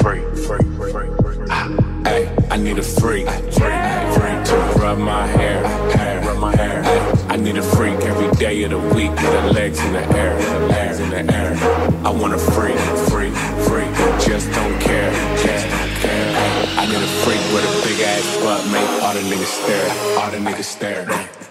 I need a freak, freak, freak, freak. Ah, hey, I need a freak, freak, freak to rub my hair, hair, rub my hair. I need a freak every day of the week with her legs in the air, legs in the air. I want a freak, freak, freak, just don't care, just don't care. I need a freak with a big ass butt, make all the niggas stare, all the niggas stare.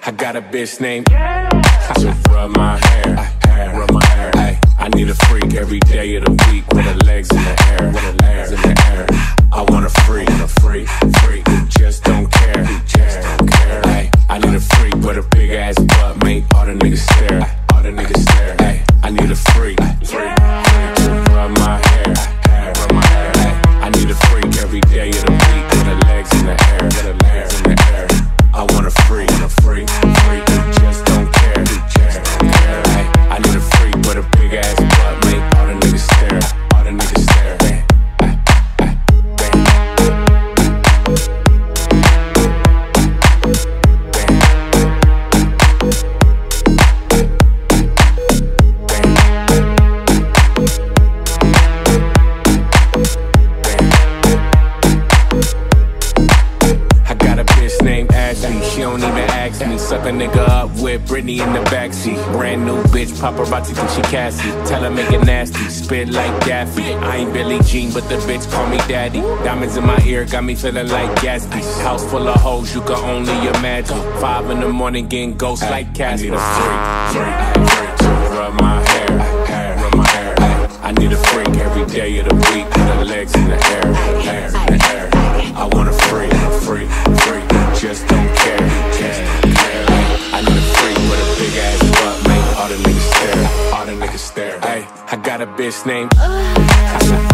I got a bitch named to rub my hair, hair, rub my hair. Ay, I need a freak every day of the week with her legs in the air, with her legs in the air. I want a freak, a freak, freak Ashley, she don't even ask me. Suck a nigga up with Britney in the backseat. Brand new bitch, paparazzi think she Cassie. Tell her make it nasty, spit like Daffy. I ain't Billie Jean, but the bitch call me daddy. Diamonds in my ear got me feeling like Gatsby. House full of hoes, you can only imagine. Five in the morning getting ghosts like Casper. I need a freak, freak, freak to rub my hair, hair, rub my hair. I need a freak every day of the week with her legs in the air, air, in got a bitch named.